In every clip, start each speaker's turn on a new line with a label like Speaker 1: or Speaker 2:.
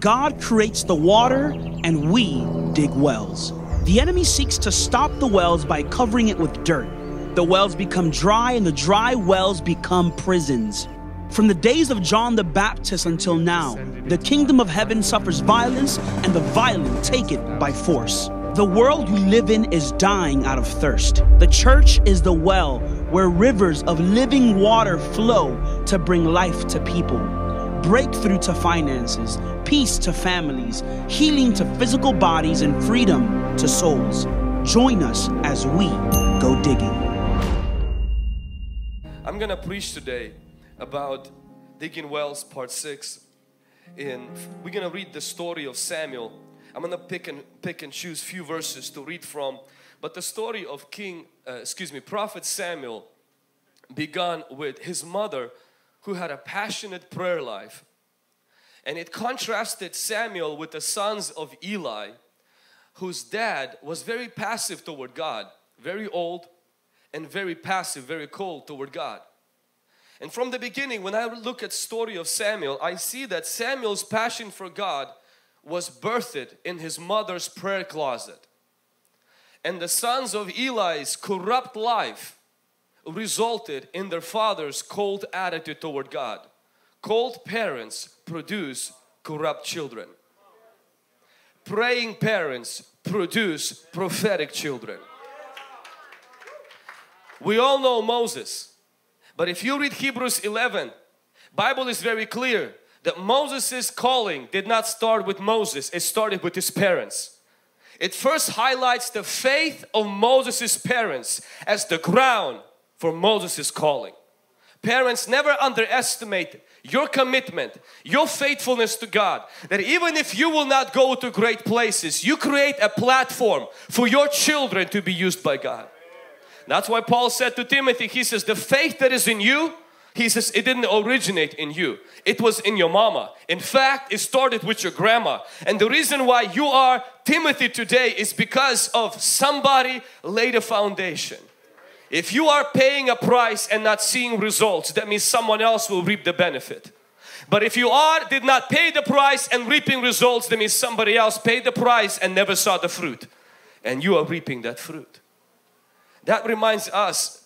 Speaker 1: God creates the water and we dig wells. The enemy seeks to stop the wells by covering it with dirt. The wells become dry and the dry wells become prisons. From the days of John the Baptist until now, the kingdom of heaven suffers violence and the violent take it by force. The world we live in is dying out of thirst. The church is the well where rivers of living water flow to bring life to people breakthrough to finances, peace to families, healing to physical bodies, and freedom to souls. Join us as we go digging.
Speaker 2: I'm gonna preach today about digging wells, part six. In we're gonna read the story of Samuel. I'm gonna pick and pick and choose few verses to read from, but the story of King, uh, excuse me, Prophet Samuel began with his mother who had a passionate prayer life. And it contrasted Samuel with the sons of Eli, whose dad was very passive toward God, very old and very passive, very cold toward God. And from the beginning, when I look at story of Samuel, I see that Samuel's passion for God was birthed in his mother's prayer closet. And the sons of Eli's corrupt life resulted in their father's cold attitude toward God. Cold parents produce corrupt children. Praying parents produce prophetic children. We all know Moses. But if you read Hebrews 11, Bible is very clear that Moses' calling did not start with Moses, it started with his parents. It first highlights the faith of Moses' parents as the ground for Moses' calling. Parents, never underestimate your commitment, your faithfulness to God. That even if you will not go to great places, you create a platform for your children to be used by God. That's why Paul said to Timothy, he says, the faith that is in you, he says, it didn't originate in you. It was in your mama. In fact, it started with your grandma. And the reason why you are Timothy today is because of somebody laid a foundation. If you are paying a price and not seeing results, that means someone else will reap the benefit. But if you are did not pay the price and reaping results, that means somebody else paid the price and never saw the fruit. And you are reaping that fruit. That reminds us,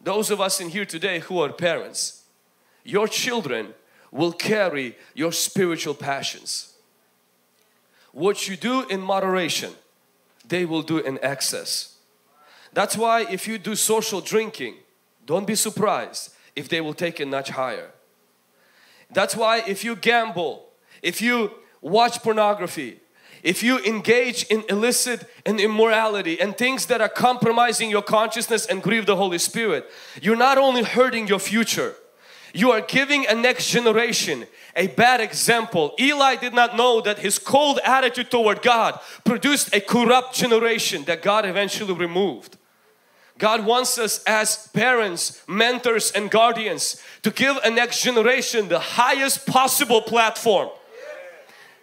Speaker 2: those of us in here today who are parents, your children will carry your spiritual passions. What you do in moderation, they will do in excess. That's why if you do social drinking, don't be surprised if they will take a notch higher. That's why if you gamble, if you watch pornography, if you engage in illicit and immorality and things that are compromising your consciousness and grieve the Holy Spirit, you're not only hurting your future, you are giving a next generation a bad example. Eli did not know that his cold attitude toward God produced a corrupt generation that God eventually removed. God wants us as parents, mentors and guardians to give a next generation the highest possible platform.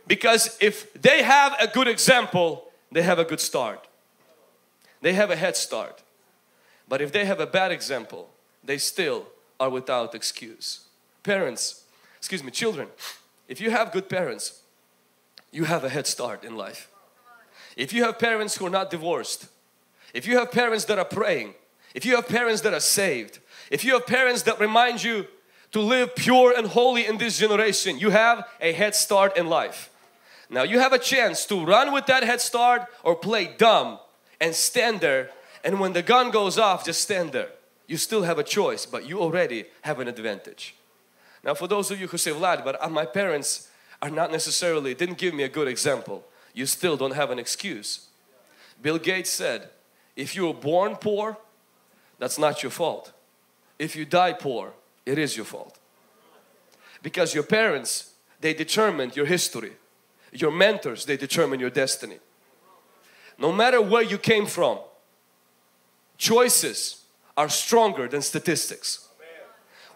Speaker 2: Because if they have a good example, they have a good start. They have a head start. But if they have a bad example, they still are without excuse. Parents, excuse me, children, if you have good parents, you have a head start in life. If you have parents who are not divorced, if you have parents that are praying, if you have parents that are saved, if you have parents that remind you to live pure and holy in this generation, you have a head start in life. Now you have a chance to run with that head start or play dumb and stand there and when the gun goes off just stand there. You still have a choice but you already have an advantage. Now for those of you who say Vlad but uh, my parents are not necessarily didn't give me a good example. You still don't have an excuse. Bill Gates said if you were born poor, that's not your fault. If you die poor, it is your fault. Because your parents, they determined your history. Your mentors, they determine your destiny. No matter where you came from, choices are stronger than statistics.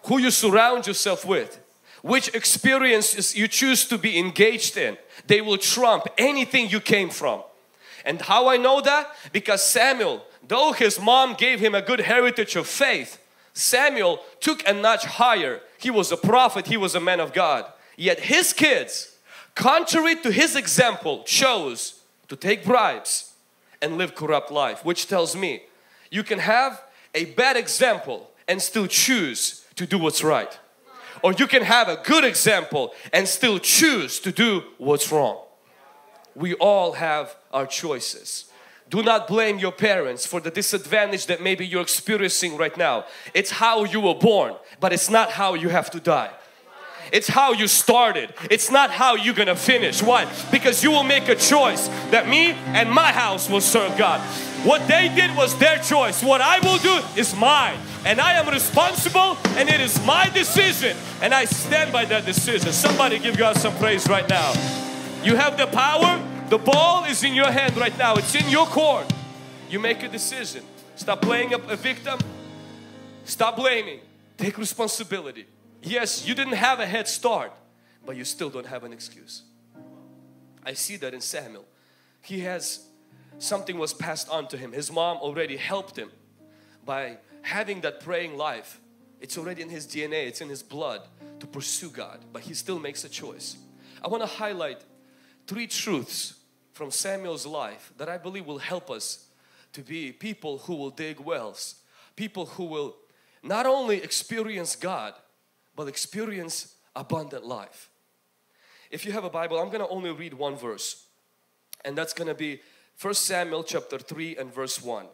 Speaker 2: Who you surround yourself with, which experiences you choose to be engaged in, they will trump anything you came from. And how I know that? Because Samuel, though his mom gave him a good heritage of faith, Samuel took a notch higher. He was a prophet, he was a man of God. Yet his kids contrary to his example, chose to take bribes and live corrupt life, which tells me you can have a bad example and still choose to do what's right. Or you can have a good example and still choose to do what's wrong. We all have our choices. Do not blame your parents for the disadvantage that maybe you're experiencing right now. It's how you were born, but it's not how you have to die. It's how you started. It's not how you're gonna finish. Why? Because you will make a choice that me and my house will serve God. What they did was their choice. What I will do is mine. And I am responsible and it is my decision. And I stand by that decision. Somebody give God some praise right now. You have the power. The ball is in your hand right now. It's in your court. You make a decision. Stop playing a victim. Stop blaming. Take responsibility. Yes, you didn't have a head start, but you still don't have an excuse. I see that in Samuel. He has something was passed on to him. His mom already helped him by having that praying life. It's already in his DNA, it's in his blood to pursue God, but he still makes a choice. I want to highlight three truths from Samuel's life that I believe will help us to be people who will dig wells, people who will not only experience God, but experience abundant life. If you have a Bible, I'm going to only read one verse and that's going to be 1 Samuel chapter 3 and verse 1.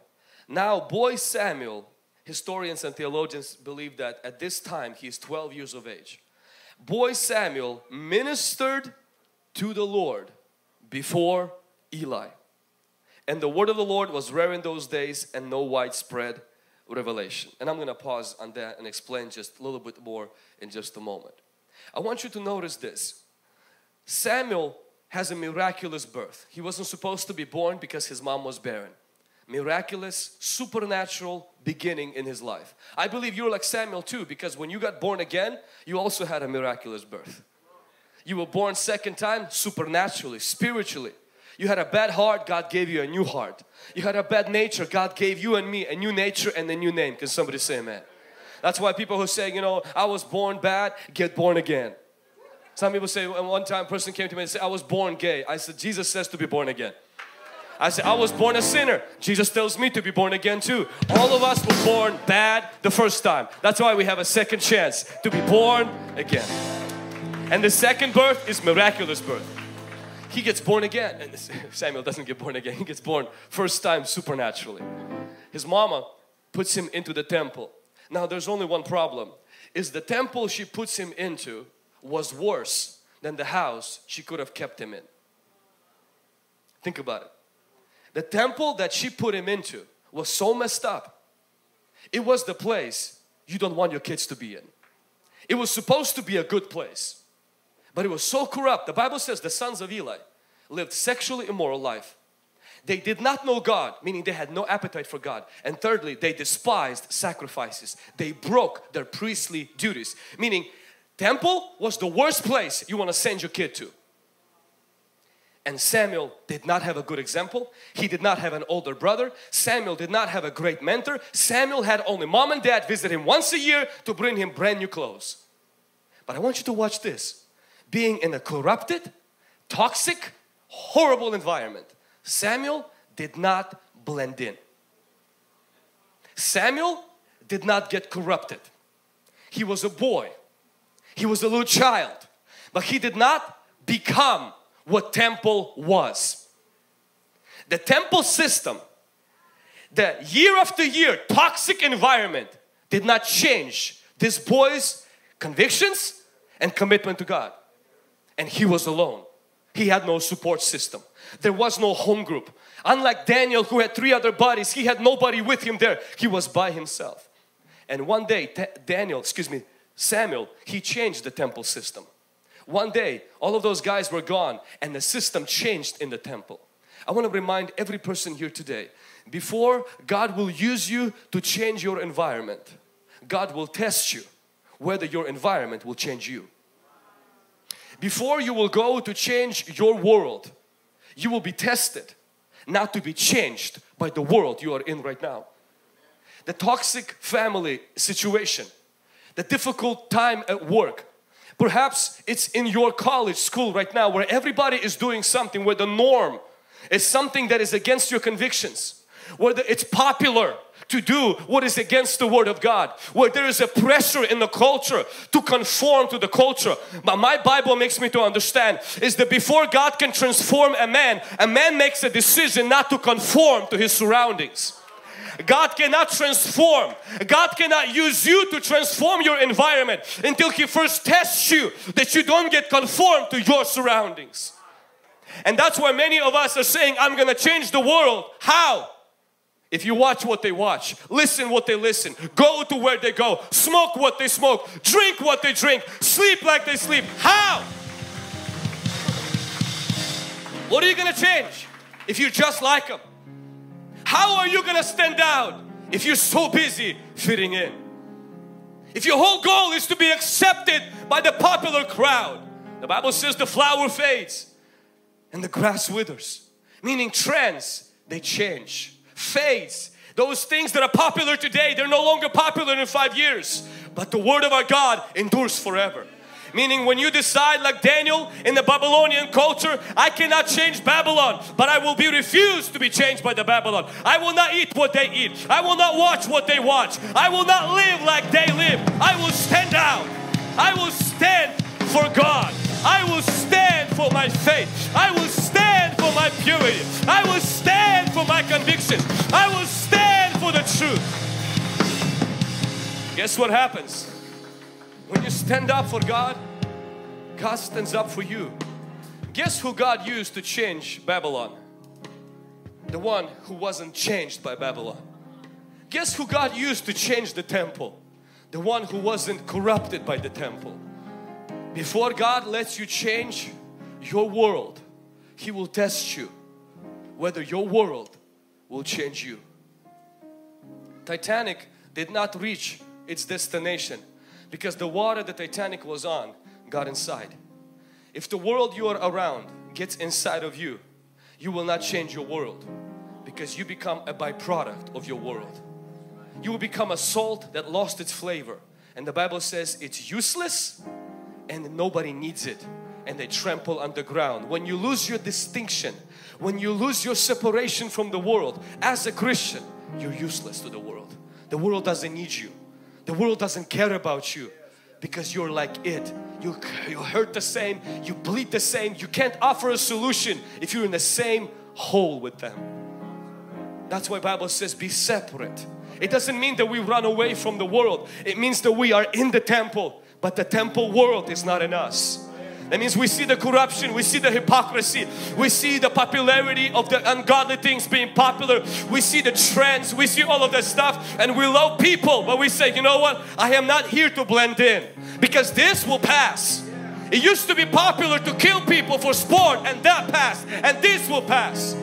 Speaker 2: Now boy Samuel, historians and theologians believe that at this time he is 12 years of age. Boy Samuel ministered to the Lord before Eli. And the word of the Lord was rare in those days and no widespread revelation. And I'm going to pause on that and explain just a little bit more in just a moment. I want you to notice this. Samuel has a miraculous birth. He wasn't supposed to be born because his mom was barren. Miraculous, supernatural beginning in his life. I believe you're like Samuel too because when you got born again, you also had a miraculous birth. You were born second time supernaturally, spiritually. You had a bad heart, God gave you a new heart. You had a bad nature, God gave you and me a new nature and a new name. Can somebody say amen? That's why people who say, you know, I was born bad, get born again. Some people say, one time person came to me and said, I was born gay. I said, Jesus says to be born again. I said, I was born a sinner. Jesus tells me to be born again too. All of us were born bad the first time. That's why we have a second chance to be born again. And the second birth is miraculous birth. He gets born again. And Samuel doesn't get born again. He gets born first time supernaturally. His mama puts him into the temple. Now there's only one problem. Is the temple she puts him into was worse than the house she could have kept him in. Think about it. The temple that she put him into was so messed up. It was the place you don't want your kids to be in. It was supposed to be a good place, but it was so corrupt. The Bible says the sons of Eli lived sexually immoral life. They did not know God, meaning they had no appetite for God. And thirdly, they despised sacrifices. They broke their priestly duties, meaning Temple was the worst place you want to send your kid to. And Samuel did not have a good example. He did not have an older brother. Samuel did not have a great mentor. Samuel had only mom and dad visit him once a year to bring him brand new clothes. But I want you to watch this. Being in a corrupted, toxic, horrible environment, Samuel did not blend in. Samuel did not get corrupted. He was a boy he was a little child, but he did not become what temple was. The temple system, the year after year toxic environment did not change this boy's convictions and commitment to God. And he was alone. He had no support system. There was no home group. Unlike Daniel who had three other buddies, he had nobody with him there. He was by himself. And one day, Daniel, excuse me, Samuel, he changed the temple system. One day, all of those guys were gone and the system changed in the temple. I want to remind every person here today, before God will use you to change your environment, God will test you whether your environment will change you. Before you will go to change your world, you will be tested not to be changed by the world you are in right now. The toxic family situation the difficult time at work. Perhaps it's in your college school right now where everybody is doing something where the norm is something that is against your convictions. Where it's popular to do what is against the Word of God. Where there is a pressure in the culture to conform to the culture. But my Bible makes me to understand is that before God can transform a man, a man makes a decision not to conform to his surroundings. God cannot transform. God cannot use you to transform your environment until He first tests you that you don't get conformed to your surroundings. And that's why many of us are saying, I'm gonna change the world. How? If you watch what they watch, listen what they listen, go to where they go, smoke what they smoke, drink what they drink, sleep like they sleep. How? What are you gonna change if you're just like them? How are you gonna stand out if you're so busy fitting in? If your whole goal is to be accepted by the popular crowd, the Bible says the flower fades and the grass withers, meaning trends they change, fades. Those things that are popular today, they're no longer popular in five years, but the word of our God endures forever. Meaning when you decide like Daniel in the Babylonian culture, I cannot change Babylon, but I will be refused to be changed by the Babylon. I will not eat what they eat. I will not watch what they watch. I will not live like they live. I will stand out. I will stand for God. I will stand for my faith. I will stand for my purity. I will stand for my convictions. I will stand for the truth. Guess what happens? When you stand up for God, God stands up for you. Guess who God used to change Babylon? The one who wasn't changed by Babylon. Guess who God used to change the temple? The one who wasn't corrupted by the temple. Before God lets you change your world, He will test you whether your world will change you. Titanic did not reach its destination because the water the Titanic was on got inside. If the world you are around gets inside of you, you will not change your world because you become a byproduct of your world. You will become a salt that lost its flavor and the Bible says it's useless and nobody needs it and they trample underground. When you lose your distinction, when you lose your separation from the world as a Christian, you're useless to the world. The world doesn't need you. The world doesn't care about you because you're like it. You, you hurt the same, you bleed the same. You can't offer a solution if you're in the same hole with them. That's why Bible says be separate. It doesn't mean that we run away from the world. It means that we are in the temple, but the temple world is not in us. That means we see the corruption, we see the hypocrisy, we see the popularity of the ungodly things being popular, we see the trends, we see all of that stuff and we love people but we say, you know what, I am not here to blend in because this will pass. It used to be popular to kill people for sport and that passed and this will pass.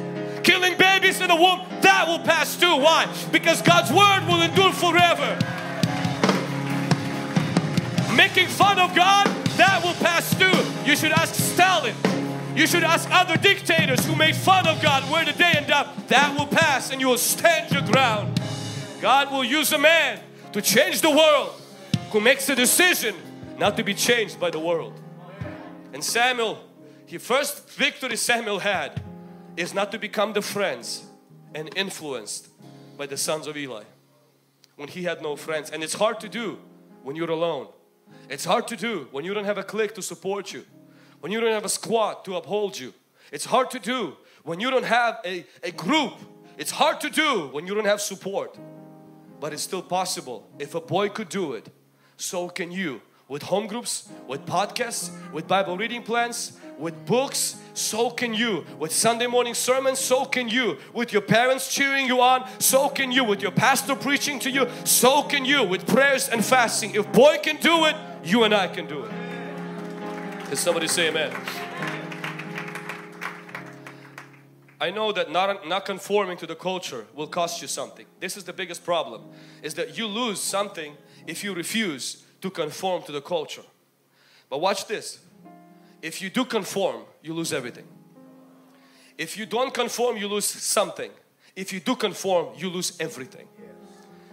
Speaker 2: Killing babies in the womb, that will pass too. Why? Because God's word will endure forever. Making fun of God, that will pass too. You should ask Stalin. You should ask other dictators who made fun of God where did they end up. That will pass and you will stand your ground. God will use a man to change the world who makes a decision not to be changed by the world. And Samuel, the first victory Samuel had is not to become the friends and influenced by the sons of Eli when he had no friends and it's hard to do when you're alone it's hard to do when you don't have a clique to support you, when you don't have a squad to uphold you. It's hard to do when you don't have a, a group. It's hard to do when you don't have support. But it's still possible. If a boy could do it, so can you. With home groups, with podcasts, with Bible reading plans, with books, so can you. With Sunday morning sermons, so can you. With your parents cheering you on, so can you. With your pastor preaching to you, so can you. With prayers and fasting. If boy can do it, you and I can do it. Can somebody say amen? I know that not, not conforming to the culture will cost you something. This is the biggest problem is that you lose something if you refuse to conform to the culture. But watch this. If you do conform, you lose everything. If you don't conform, you lose something. If you do conform, you lose everything.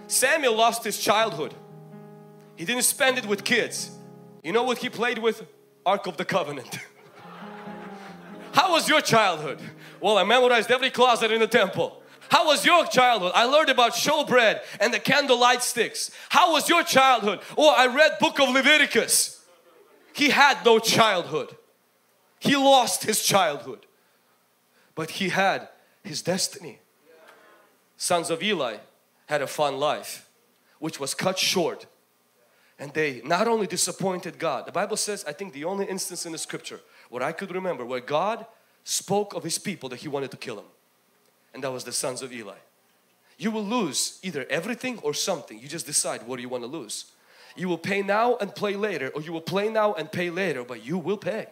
Speaker 2: Samuel lost his childhood. He didn't spend it with kids. You know what he played with? Ark of the Covenant. How was your childhood? Well, I memorized every closet in the temple. How was your childhood? I learned about showbread and the candlelight sticks. How was your childhood? Oh, I read book of Leviticus. He had no childhood. He lost his childhood. But he had his destiny. Sons of Eli had a fun life which was cut short and they not only disappointed God. The Bible says, I think the only instance in the scripture what I could remember where God spoke of his people that he wanted to kill them. And that was the sons of Eli. You will lose either everything or something. You just decide what do you want to lose. You will pay now and play later or you will play now and pay later but you will pay.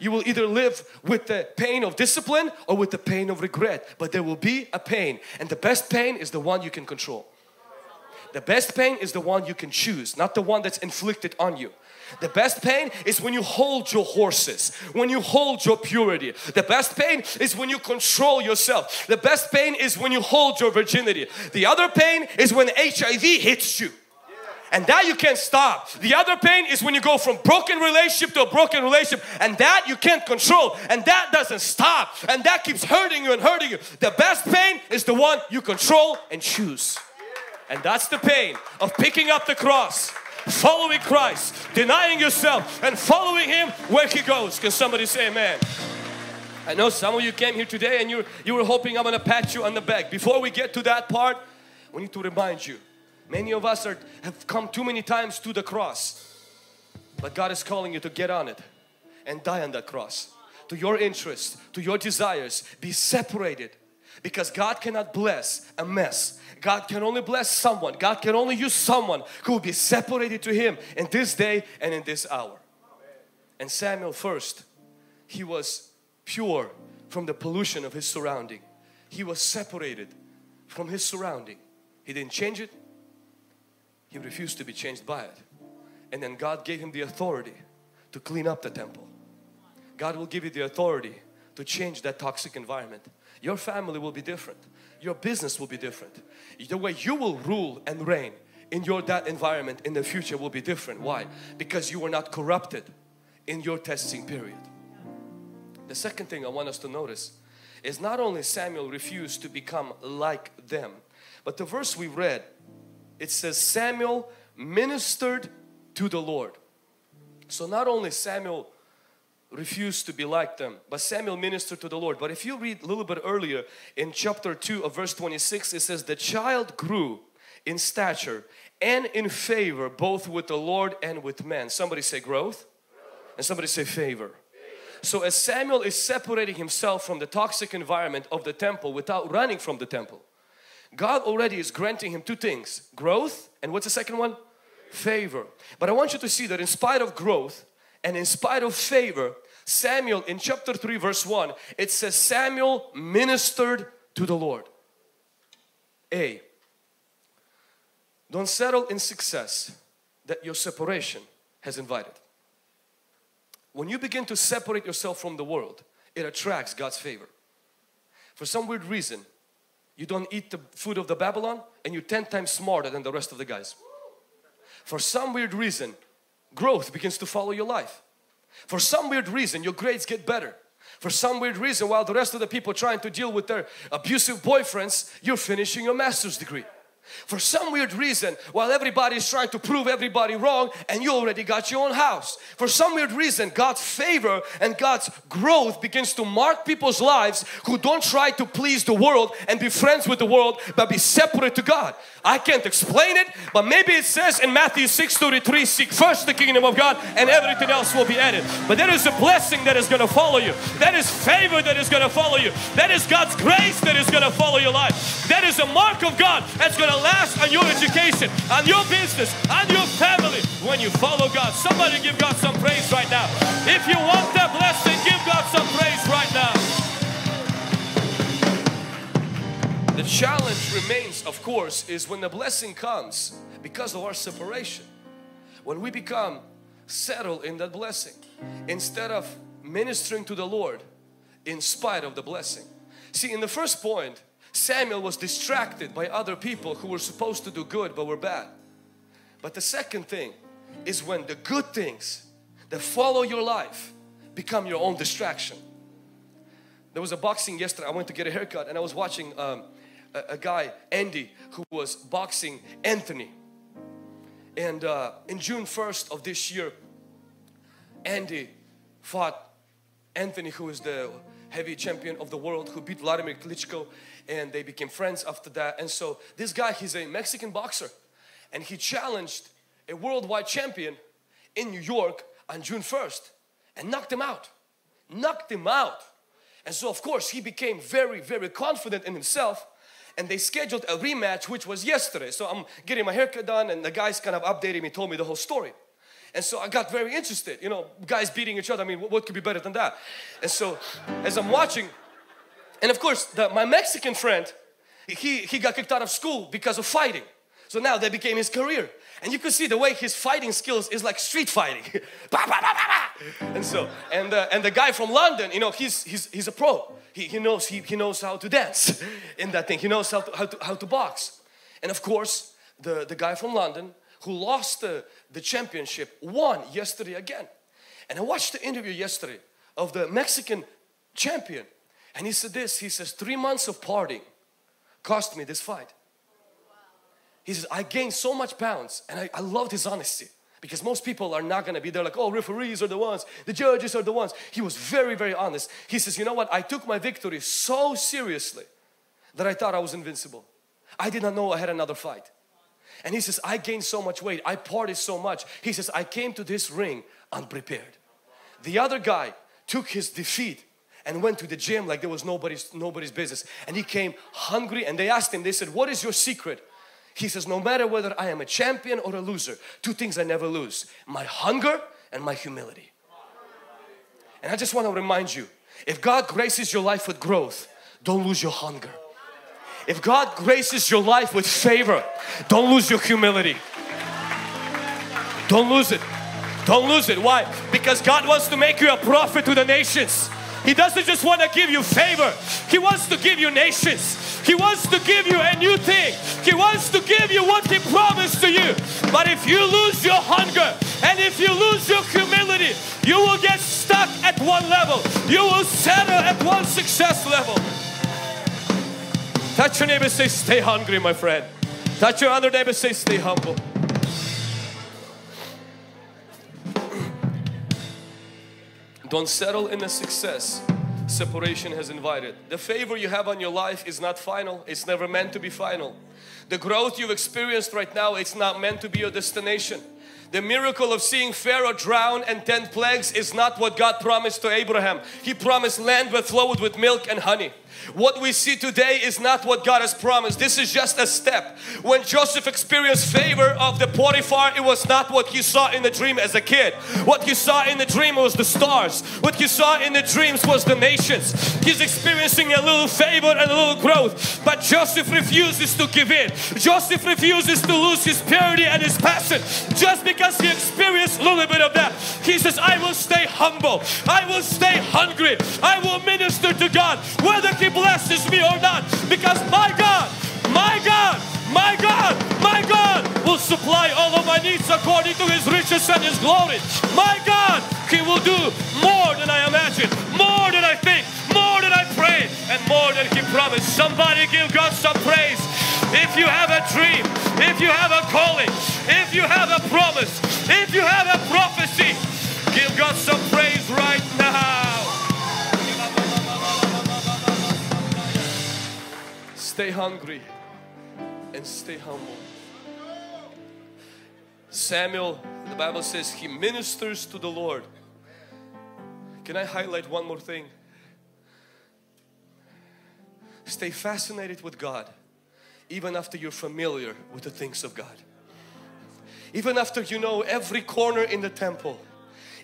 Speaker 2: You will either live with the pain of discipline or with the pain of regret but there will be a pain and the best pain is the one you can control. The best pain is the one you can choose not the one that's inflicted on you. The best pain is when you hold your horses, when you hold your purity. The best pain is when you control yourself. The best pain is when you hold your virginity. The other pain is when HIV hits you. And that you can't stop. The other pain is when you go from broken relationship to a broken relationship and that you can't control and that doesn't stop and that keeps hurting you and hurting you. The best pain is the one you control and choose. And that's the pain of picking up the cross following Christ, denying yourself and following Him where He goes. Can somebody say amen? I know some of you came here today and you you were hoping I'm going to pat you on the back. Before we get to that part, we need to remind you. Many of us are, have come too many times to the cross. But God is calling you to get on it and die on that cross. To your interests, to your desires, be separated because God cannot bless a mess. God can only bless someone. God can only use someone who will be separated to Him in this day and in this hour. And Samuel first, he was pure from the pollution of his surrounding. He was separated from his surrounding. He didn't change it. He refused to be changed by it. And then God gave him the authority to clean up the temple. God will give you the authority to change that toxic environment. Your family will be different. Your business will be different. The way you will rule and reign in your that environment in the future will be different. Why? Because you were not corrupted in your testing period. The second thing I want us to notice is not only Samuel refused to become like them, but the verse we read, it says Samuel ministered to the Lord. So not only Samuel refused to be like them. But Samuel ministered to the Lord. But if you read a little bit earlier in chapter 2 of verse 26, it says, The child grew in stature and in favor both with the Lord and with men. Somebody say growth and somebody say favor. So as Samuel is separating himself from the toxic environment of the temple without running from the temple, God already is granting him two things, growth and what's the second one? Favor. But I want you to see that in spite of growth and in spite of favor, Samuel in chapter 3 verse 1 it says Samuel ministered to the Lord. A. Don't settle in success that your separation has invited. When you begin to separate yourself from the world, it attracts God's favor. For some weird reason, you don't eat the food of the Babylon and you're 10 times smarter than the rest of the guys. For some weird reason, growth begins to follow your life. For some weird reason, your grades get better. For some weird reason, while the rest of the people trying to deal with their abusive boyfriends, you're finishing your master's degree. For some weird reason, while everybody is trying to prove everybody wrong and you already got your own house. For some weird reason, God's favor and God's growth begins to mark people's lives who don't try to please the world and be friends with the world but be separate to God. I can't explain it, but maybe it says in Matthew 6 33, seek first the kingdom of God and everything else will be added. But there is a blessing that is going to follow you. That is favor that is going to follow you. That is God's grace that is going to follow your life. That is a mark of God that's going to last on your education, on your business, on your family when you follow God. Somebody give God some praise right now. If you want that blessing, give God some praise right now. The challenge remains, of course, is when the blessing comes because of our separation. When we become settled in that blessing instead of ministering to the Lord in spite of the blessing. See, in the first point, Samuel was distracted by other people who were supposed to do good but were bad. But the second thing is when the good things that follow your life become your own distraction. There was a boxing yesterday. I went to get a haircut and I was watching um, a, a, guy, Andy, who was boxing Anthony. And uh, in June 1st of this year, Andy fought Anthony, who is the heavy champion of the world, who beat Vladimir Klitschko, and they became friends after that. And so this guy, he's a Mexican boxer, and he challenged a worldwide champion in New York on June 1st and knocked him out. Knocked him out. And so, of course, he became very, very confident in himself. And they scheduled a rematch, which was yesterday. So I'm getting my haircut done, and the guys kind of updated me, told me the whole story. And so I got very interested. You know, guys beating each other. I mean, what could be better than that? And so, as I'm watching, and of course, the, my Mexican friend, he, he got kicked out of school because of fighting. So now that became his career. And you could see the way his fighting skills is like street fighting. and so, and, uh, and the guy from London, you know, he's, he's, he's a pro. He, he, knows, he, he knows how to dance in that thing. He knows how to, how to, how to box. And of course, the, the guy from London who lost the, the championship won yesterday again. And I watched the interview yesterday of the Mexican champion. And he said this, he says, three months of partying cost me this fight. He says, I gained so much pounds and I, I loved his honesty because most people are not going to be there like, oh, referees are the ones, the judges are the ones. He was very, very honest. He says, you know what? I took my victory so seriously that I thought I was invincible. I did not know I had another fight. And he says, I gained so much weight. I partied so much. He says, I came to this ring unprepared. The other guy took his defeat and went to the gym like there was nobody's nobody's business and he came hungry and they asked him they said what is your secret he says, no matter whether I am a champion or a loser, two things I never lose my hunger and my humility. And I just want to remind you if God graces your life with growth, don't lose your hunger. If God graces your life with favor, don't lose your humility. Don't lose it. Don't lose it. Why? Because God wants to make you a prophet to the nations. He doesn't just want to give you favor, He wants to give you nations. He wants to give you a new thing. He wants to give you what He promised to you. But if you lose your hunger and if you lose your humility, you will get stuck at one level. You will settle at one success level. Touch your neighbor say, stay hungry, my friend. Touch your other neighbor say, stay humble. Don't settle in the success separation has invited. The favor you have on your life is not final. It's never meant to be final. The growth you've experienced right now, it's not meant to be your destination. The miracle of seeing Pharaoh drown and 10 plagues is not what God promised to Abraham. He promised land that flowed with milk and honey. What we see today is not what God has promised. This is just a step. When Joseph experienced favor of the Potiphar, it was not what he saw in the dream as a kid. What he saw in the dream was the stars. What he saw in the dreams was the nations. He's experiencing a little favor and a little growth. But Joseph refuses to give in. Joseph refuses to lose his purity and his passion. Just because he experienced a little bit of that. He says, I will stay humble. I will stay hungry. I will minister to God. Whether he blesses me or not. Because my God, my God, my God, my God will supply all of my needs according to His riches and His glory. My God, He will do more than I imagine, more than I think, more than I pray, and more than He promised. Somebody give God some praise. If you have a dream, if you have a calling, if you have a promise, if you have a prophecy, give God some praise right Stay hungry and stay humble. Samuel, the Bible says he ministers to the Lord. Can I highlight one more thing? Stay fascinated with God even after you're familiar with the things of God. Even after you know every corner in the temple.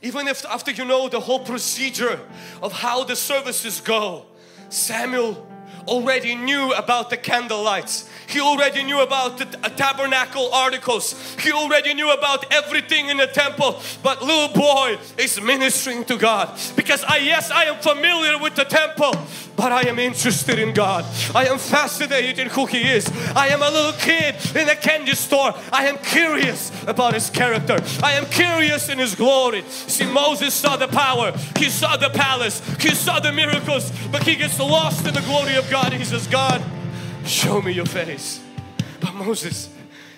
Speaker 2: Even if after you know the whole procedure of how the services go. Samuel already knew about the candle lights. He already knew about the uh, tabernacle articles. He already knew about everything in the temple. But little boy is ministering to God because I yes I am familiar with the temple but I am interested in God. I am fascinated in who He is. I am a little kid in a candy store. I am curious about His character. I am curious in His glory. See, Moses saw the power, he saw the palace, he saw the miracles, but he gets lost in the glory of God. He says, God, show me your face. But Moses,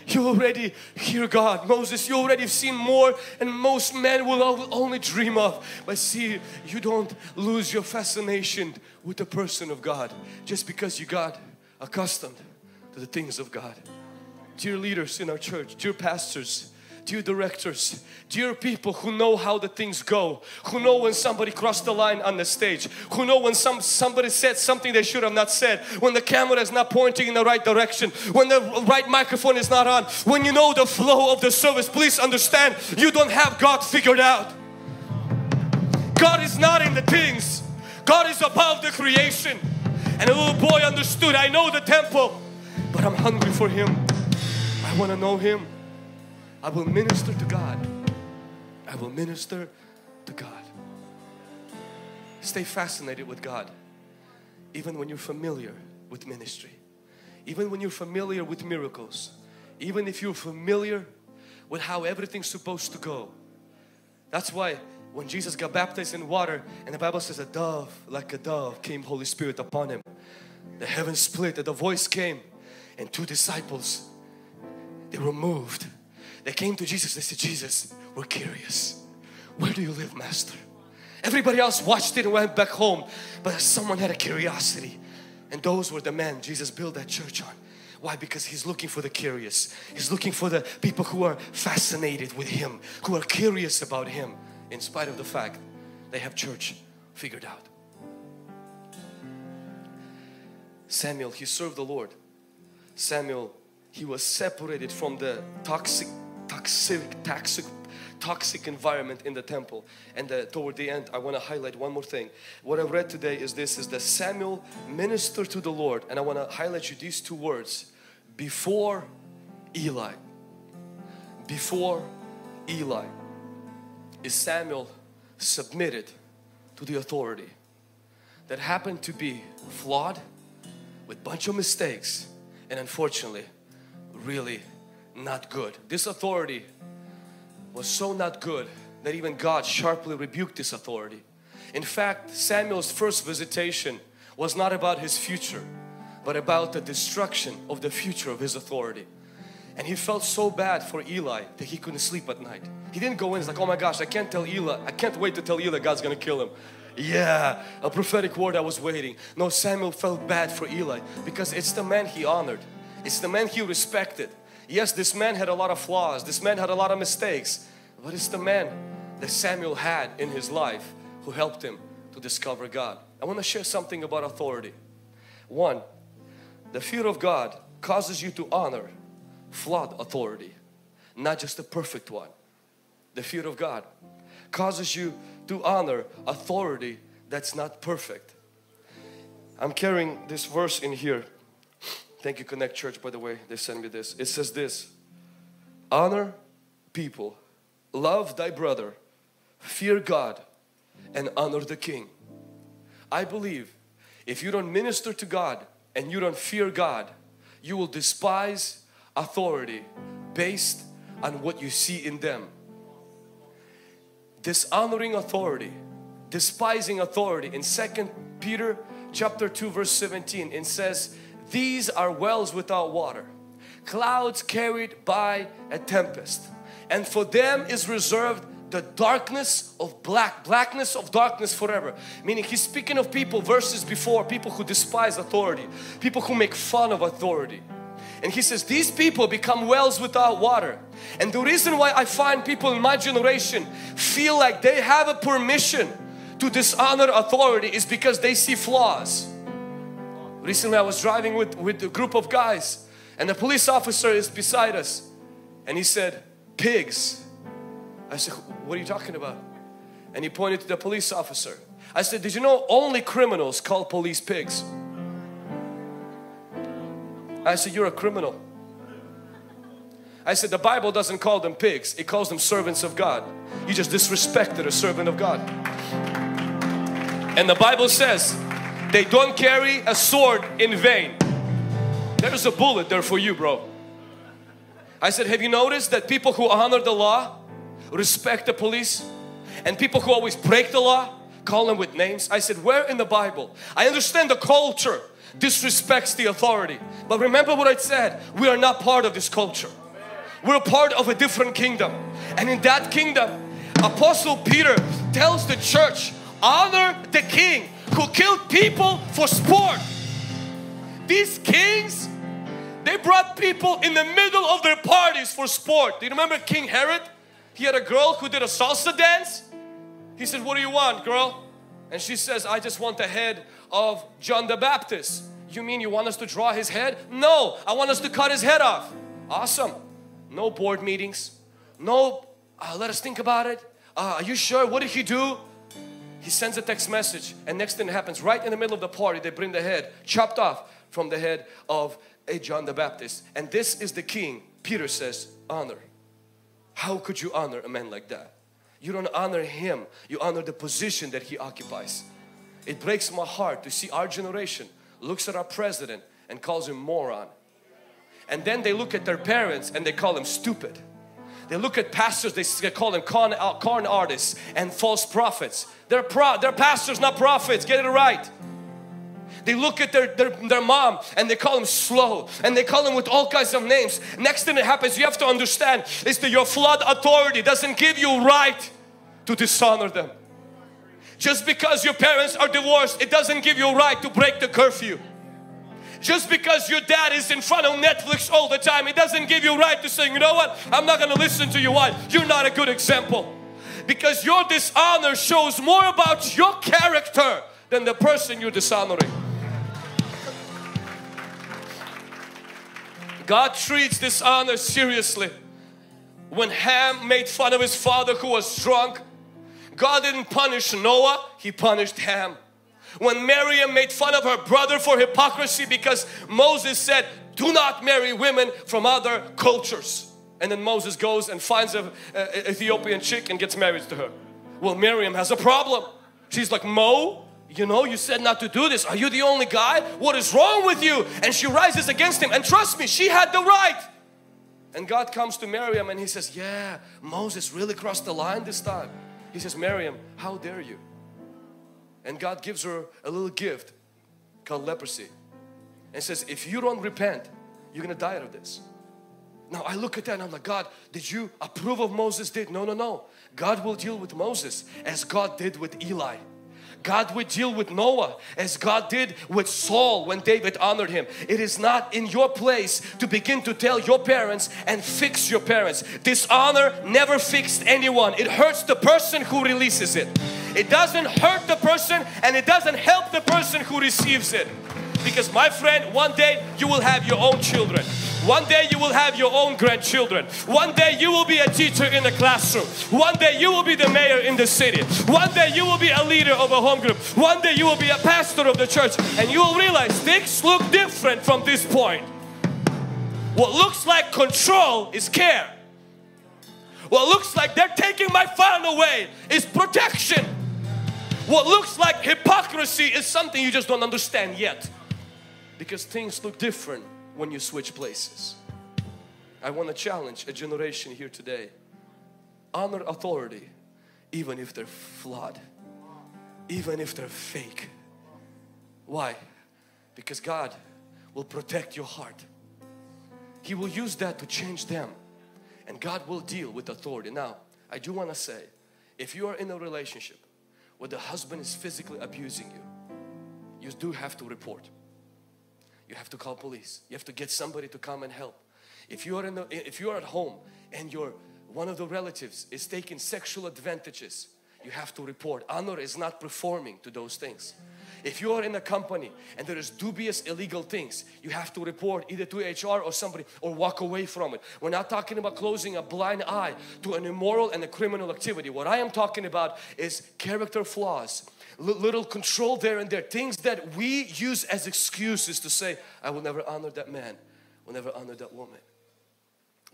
Speaker 2: you already hear God. Moses, you already have seen more and most men will only dream of. But see, you don't lose your fascination with the person of God just because you got accustomed to the things of God. Dear leaders in our church, dear pastors, dear directors, dear people who know how the things go, who know when somebody crossed the line on the stage, who know when some somebody said something they should have not said, when the camera is not pointing in the right direction, when the right microphone is not on, when you know the flow of the service, please understand you don't have God figured out. God is not in the things. God is above the creation. And a little boy understood, I know the temple, but I'm hungry for Him. I want to know Him. I will minister to God. I will minister to God. Stay fascinated with God even when you're familiar with ministry, even when you're familiar with miracles, even if you're familiar with how everything's supposed to go. That's why when Jesus got baptized in water and the Bible says a dove like a dove came Holy Spirit upon him. The heaven split and the voice came and two disciples they were moved they came to Jesus, they said, Jesus, we're curious. Where do you live, Master? Everybody else watched it and went back home, but someone had a curiosity. And those were the men Jesus built that church on. Why? Because He's looking for the curious. He's looking for the people who are fascinated with Him, who are curious about Him, in spite of the fact they have church figured out. Samuel, he served the Lord. Samuel, he was separated from the toxic toxic, toxic, toxic environment in the temple. And uh, toward the end, I want to highlight one more thing. What I read today is this: is that Samuel ministered to the Lord, and I want to highlight you these two words: before Eli. Before Eli, is Samuel submitted to the authority that happened to be flawed with bunch of mistakes and unfortunately really not good. This authority was so not good that even God sharply rebuked this authority. In fact, Samuel's first visitation was not about his future, but about the destruction of the future of his authority. And he felt so bad for Eli that he couldn't sleep at night. He didn't go in, he's like, oh my gosh, I can't tell Eli, I can't wait to tell Eli God's gonna kill him. Yeah, a prophetic word I was waiting. No, Samuel felt bad for Eli because it's the man he honored. It's the man he respected. Yes, this man had a lot of flaws. This man had a lot of mistakes. But it's the man that Samuel had in his life who helped him to discover God. I want to share something about authority. One, the fear of God causes you to honor flawed authority, not just the perfect one. The fear of God causes you to honor authority that's not perfect. I'm carrying this verse in here Thank you, Connect Church, by the way. They sent me this. It says this Honor people, love thy brother, fear God, and honor the king. I believe if you don't minister to God and you don't fear God, you will despise authority based on what you see in them. Dishonoring authority, despising authority. In Second Peter chapter 2 verse 17 it says these are wells without water, clouds carried by a tempest. And for them is reserved the darkness of black, blackness of darkness forever. Meaning he's speaking of people, verses before, people who despise authority, people who make fun of authority. And he says, these people become wells without water. And the reason why I find people in my generation feel like they have a permission to dishonor authority is because they see flaws. Recently I was driving with, with a group of guys and the police officer is beside us and he said, pigs. I said, what are you talking about? And he pointed to the police officer. I said, did you know only criminals call police pigs? I said, you're a criminal. I said, the Bible doesn't call them pigs, it calls them servants of God. You just disrespected a servant of God. And the Bible says, They don't carry a sword in vain. There's a bullet there for you, bro. I said, have you noticed that people who honor the law respect the police and people who always break the law call them with names? I said, where in the Bible? I understand the culture disrespects the authority. But remember what I said, we are not part of this culture. We're part of a different kingdom. And in that kingdom, Apostle Peter tells the church, honor the king who killed people for sport. These kings, they brought people in the middle of their parties for sport. Do you remember King Herod? He had a girl who did a salsa dance. He said, what do you want girl? And she says, I just want the head of John the Baptist. You mean you want us to draw his head? No, I want us to cut his head off. Awesome. No board meetings. No, uh, let us think about it. Uh, are you sure? What did he do? He sends a text message and next thing happens right in the middle of the party they bring the head chopped off from the head of a John the Baptist. And this is the king. Peter says honor. How could you honor a man like that? You don't honor him. You honor the position that he occupies. It breaks my heart to see our generation looks at our president and calls him moron. And then they look at their parents and they call him stupid they look at pastors, they call them con, uh, con artists and false prophets. They're, pro, they're pastors, not prophets. Get it right. They look at their, their, their mom and they call them slow and they call them with all kinds of names. Next thing that happens, you have to understand is that your flood authority doesn't give you right to dishonor them. Just because your parents are divorced, it doesn't give you right to break the curfew. Just because your dad is in front of Netflix all the time, it doesn't give you right to say, you know what, I'm not going to listen to you. Why? You're not a good example. Because your dishonor shows more about your character than the person you're dishonoring. God treats dishonor seriously. When Ham made fun of his father who was drunk, God didn't punish Noah, He punished Ham. When Miriam made fun of her brother for hypocrisy because Moses said, do not marry women from other cultures. And then Moses goes and finds an Ethiopian chick and gets married to her. Well, Miriam has a problem. She's like, Mo, you know, you said not to do this. Are you the only guy? What is wrong with you? And she rises against him. And trust me, she had the right. And God comes to Miriam and he says, yeah, Moses really crossed the line this time. He says, Miriam, how dare you? And God gives her a little gift called leprosy and says if you don't repent you're gonna die of this now I look at that and I'm like God did you approve of Moses did no no no God will deal with Moses as God did with Eli God would deal with Noah as God did with Saul when David honored him. It is not in your place to begin to tell your parents and fix your parents. Dishonor never fixed anyone. It hurts the person who releases it. It doesn't hurt the person and it doesn't help the person who receives it. Because my friend, one day you will have your own children. One day you will have your own grandchildren. One day you will be a teacher in the classroom. One day you will be the mayor in the city. One day you will be a leader of a home group. One day you will be a pastor of the church and you will realize things look different from this point. What looks like control is care. What looks like they're taking my fun away is protection. What looks like hypocrisy is something you just don't understand yet. Because things look different when you switch places. I want to challenge a generation here today. Honor authority even if they're flawed. Even if they're fake. Why? Because God will protect your heart. He will use that to change them. And God will deal with authority. Now, I do want to say, if you are in a relationship where the husband is physically abusing you, you do have to report. You have to call police. You have to get somebody to come and help. If you are in the, if you are at home and your one of the relatives is taking sexual advantages, you have to report. Honor is not performing to those things. If you are in a company and there is dubious illegal things, you have to report either to HR or somebody or walk away from it. We're not talking about closing a blind eye to an immoral and a criminal activity. What I am talking about is character flaws, little control there and there, things that we use as excuses to say, I will never honor that man, will never honor that woman.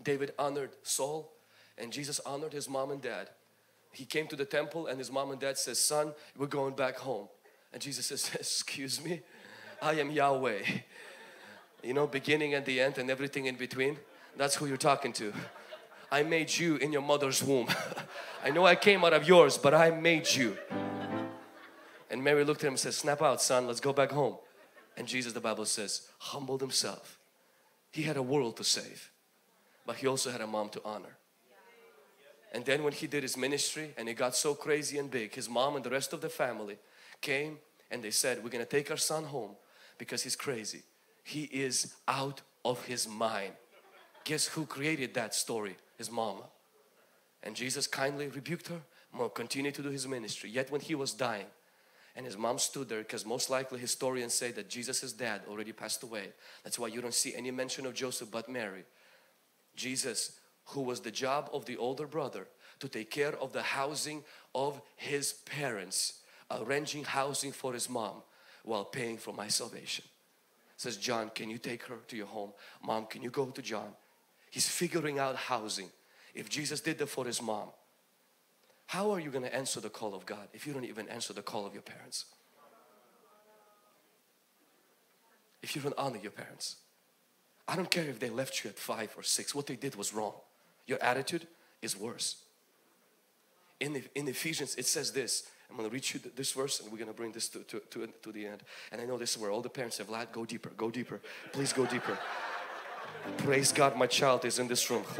Speaker 2: David honored Saul and Jesus honored his mom and dad. He came to the temple and his mom and dad says, son, we're going back home. And Jesus says, Excuse me, I am Yahweh. You know, beginning and the end and everything in between. That's who you're talking to. I made you in your mother's womb. I know I came out of yours, but I made you. And Mary looked at him and said, Snap out, son, let's go back home. And Jesus, the Bible says, humbled himself. He had a world to save, but he also had a mom to honor. And then when he did his ministry and it got so crazy and big, his mom and the rest of the family came and they said, We're going to take our son home because he's crazy. He is out of his mind. Guess who created that story? His mama. And Jesus kindly rebuked her, continued to do his ministry. Yet when he was dying, and his mom stood there because most likely historians say that Jesus' dad already passed away. That's why you don't see any mention of Joseph but Mary. Jesus, who was the job of the older brother to take care of the housing of his parents, arranging housing for his mom while paying for my salvation. Says, John, can you take her to your home? Mom, can you go to John? He's figuring out housing. If Jesus did that for his mom, how are you going to answer the call of God if you don't even answer the call of your parents? If you don't honor your parents. I don't care if they left you at five or six, what they did was wrong. Your attitude is worse. In, in Ephesians, it says this. I'm going to read you this verse and we're going to bring this to, to, to, to the end. And I know this is where all the parents say, Vlad, go deeper, go deeper. Please go deeper. Praise God, my child is in this room.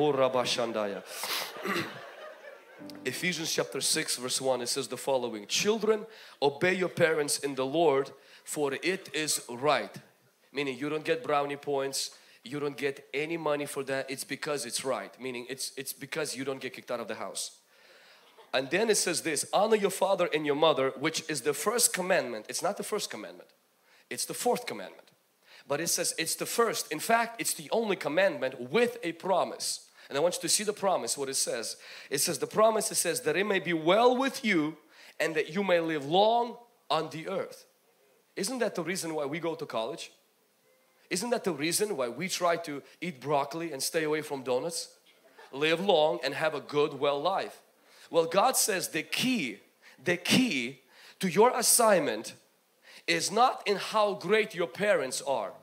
Speaker 2: Ephesians chapter 6 verse 1 it says the following Children obey your parents in the Lord for it is right meaning you don't get brownie points you don't get any money for that it's because it's right. Meaning it's it's because you don't get kicked out of the house. And then it says this honor your father and your mother which is the first commandment. It's not the first commandment. It's the fourth commandment. But it says it's the first. In fact it's the only commandment with a promise. And I want you to see the promise, what it says. It says, the promise, it says, that it may be well with you and that you may live long on the earth. Isn't that the reason why we go to college? Isn't that the reason why we try to eat broccoli and stay away from donuts? Live long and have a good, well life. Well, God says the key, the key to your assignment is not in how great your parents are.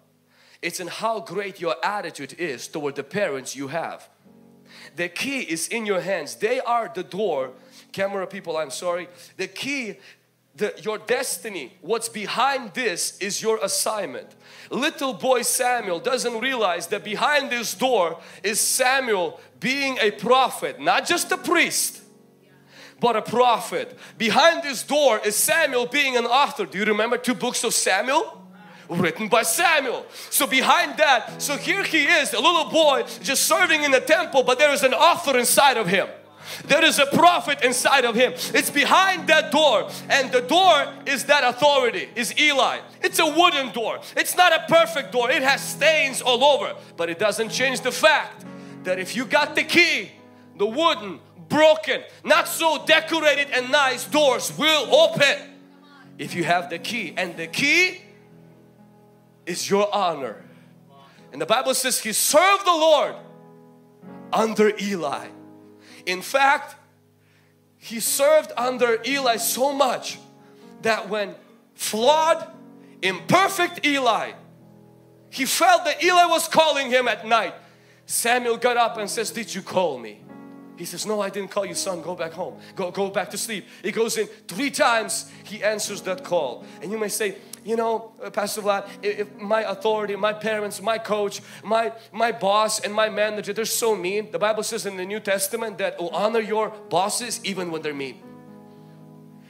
Speaker 2: It's in how great your attitude is toward the parents you have. The key is in your hands. They are the door. Camera people, I'm sorry. The key the, your destiny, what's behind this is your assignment. Little boy Samuel doesn't realize that behind this door is Samuel being a prophet, not just a priest, but a prophet. Behind this door is Samuel being an author. Do you remember two books of Samuel? written by Samuel. So behind that, so here he is, a little boy just serving in the temple, but there is an author inside of him. There is a prophet inside of him. It's behind that door and the door is that authority, is Eli. It's a wooden door. It's not a perfect door. It has stains all over, but it doesn't change the fact that if you got the key, the wooden, broken, not so decorated and nice doors will open if you have the key. And the key is your honor. And the Bible says he served the Lord under Eli. In fact, he served under Eli so much that when flawed, imperfect Eli, he felt that Eli was calling him at night. Samuel got up and says, did you call me? He says, no, I didn't call you son, go back home. Go, go back to sleep. He goes in three times, he answers that call. And you may say, you know, uh, Pastor Vlad, if my authority, my parents, my coach, my, my boss and my manager, they're so mean. The Bible says in the New Testament that will honor your bosses even when they're mean.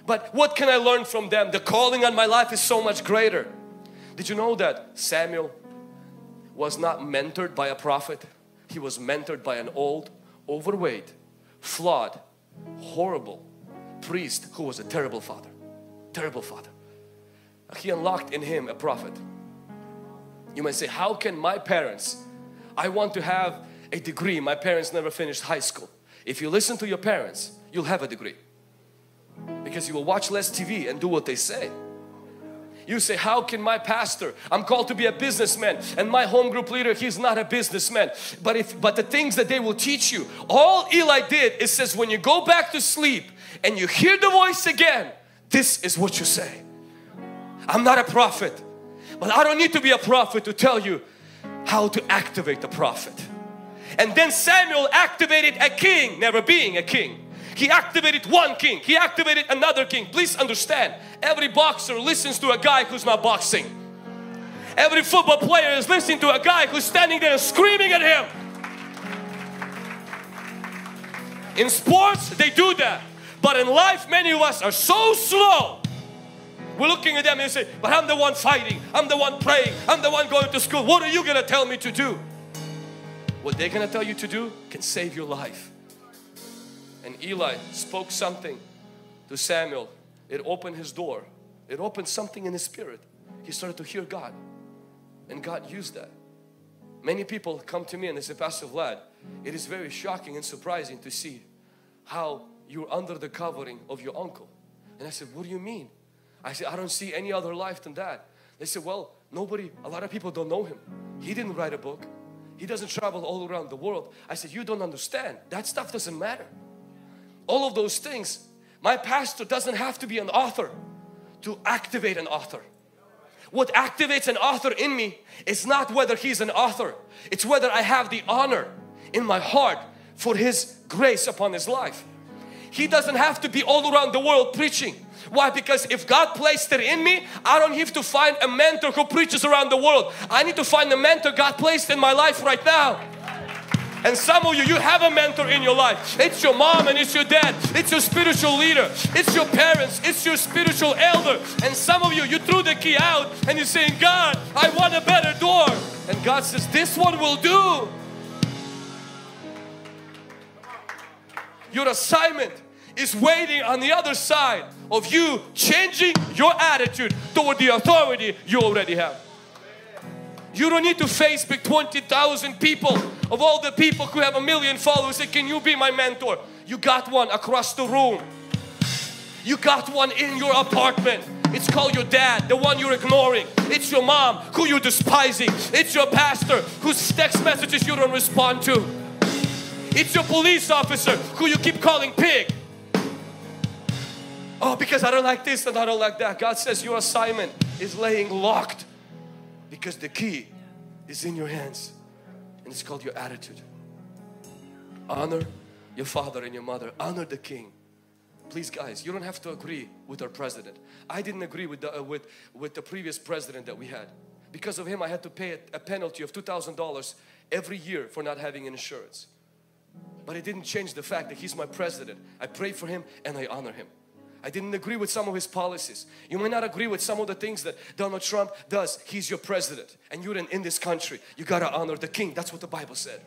Speaker 2: But what can I learn from them? The calling on my life is so much greater. Did you know that Samuel was not mentored by a prophet? He was mentored by an old, overweight, flawed, horrible priest who was a terrible father. Terrible father he unlocked in him a prophet. You might say, how can my parents, I want to have a degree, my parents never finished high school. If you listen to your parents, you'll have a degree. Because you will watch less TV and do what they say. You say, how can my pastor, I'm called to be a businessman and my home group leader, he's not a businessman. But if but the things that they will teach you, all Eli did, it says when you go back to sleep and you hear the voice again, this is what you say. I'm not a prophet, but I don't need to be a prophet to tell you how to activate the prophet. And then Samuel activated a king, never being a king. He activated one king, he activated another king. Please understand, every boxer listens to a guy who's not boxing. Every football player is listening to a guy who's standing there screaming at him. In sports, they do that. But in life, many of us are so slow. We're looking at them and say, but I'm the one fighting. I'm the one praying. I'm the one going to school. What are you going to tell me to do? What they're going to tell you to do can save your life. And Eli spoke something to Samuel. It opened his door. It opened something in his spirit. He started to hear God. And God used that. Many people come to me and they say, Pastor Vlad, it is very shocking and surprising to see how you're under the covering of your uncle. And I said, what do you mean? I said, I don't see any other life than that. They said, well, nobody, a lot of people don't know him. He didn't write a book. He doesn't travel all around the world. I said, you don't understand. That stuff doesn't matter. All of those things, my pastor doesn't have to be an author to activate an author. What activates an author in me is not whether he's an author. It's whether I have the honor in my heart for His grace upon his life. He doesn't have to be all around the world preaching. Why? Because if God placed it in me, I don't have to find a mentor who preaches around the world. I need to find the mentor God placed in my life right now. And some of you, you have a mentor in your life. It's your mom and it's your dad. It's your spiritual leader. It's your parents. It's your spiritual elder. And some of you, you threw the key out and you're saying, God, I want a better door. And God says, this one will do. Your assignment is waiting on the other side of you changing your attitude toward the authority you already have. You don't need to Facebook 20,000 people of all the people who have a million followers say, can you be my mentor? You got one across the room. You got one in your apartment. It's called your dad, the one you're ignoring. It's your mom who you're despising. It's your pastor whose text messages you don't respond to. It's your police officer who you keep calling pig. Oh, because I don't like this and I don't like that. God says your assignment is laying locked because the key is in your hands and it's called your attitude. Honor your father and your mother. Honor the king. Please guys, you don't have to agree with our president. I didn't agree with the, uh, with, with the previous president that we had. Because of him I had to pay a, a penalty of $2,000 every year for not having insurance. But it didn't change the fact that he's my president. I pray for him and I honor him. I didn't agree with some of his policies. You may not agree with some of the things that Donald Trump does. He's your president and you're in, in this country. You gotta honor the king. That's what the Bible said.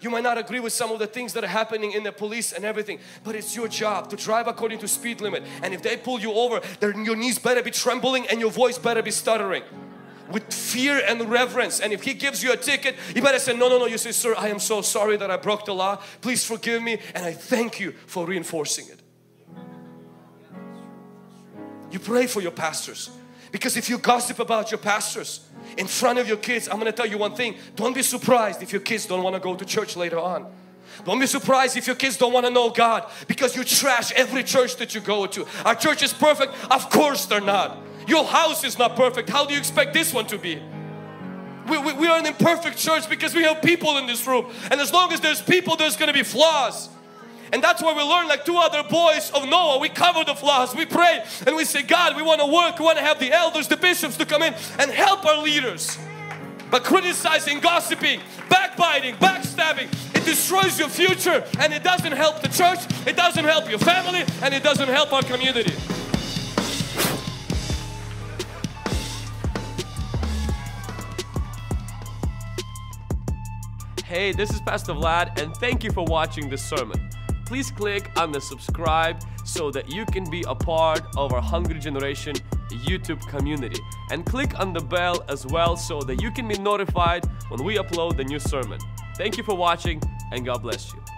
Speaker 2: You might not agree with some of the things that are happening in the police and everything, but it's your job to drive according to speed limit. And if they pull you over, then your knees better be trembling and your voice better be stuttering with fear and reverence. And if he gives you a ticket, you better say, no, no, no. You say, sir, I am so sorry that I broke the law. Please forgive me. And I thank you for reinforcing it. You pray for your pastors. Because if you gossip about your pastors in front of your kids, I'm going to tell you one thing. Don't be surprised if your kids don't want to go to church later on. Don't be surprised if your kids don't want to know God because you trash every church that you go to. Our church is perfect. Of course they're not. Your house is not perfect. How do you expect this one to be? We, we, we, are an imperfect church because we have people in this room. And as long as there's people, there's going to be flaws. And that's why we learn like two other boys of Noah. We cover the flaws. We pray and we say, God, we want to work. We want to have the elders, the bishops to come in and help our leaders. But criticizing, gossiping, backbiting, backstabbing, it destroys your future and it doesn't help the church, it doesn't help your family, and it doesn't help our community. Hey, this is Pastor Vlad, and thank you for watching this sermon. Please click on the subscribe so that you can be a part of our Hungry Generation YouTube community. And click on the bell as well so that you can be notified when we upload the new sermon. Thank you for watching, and God bless you.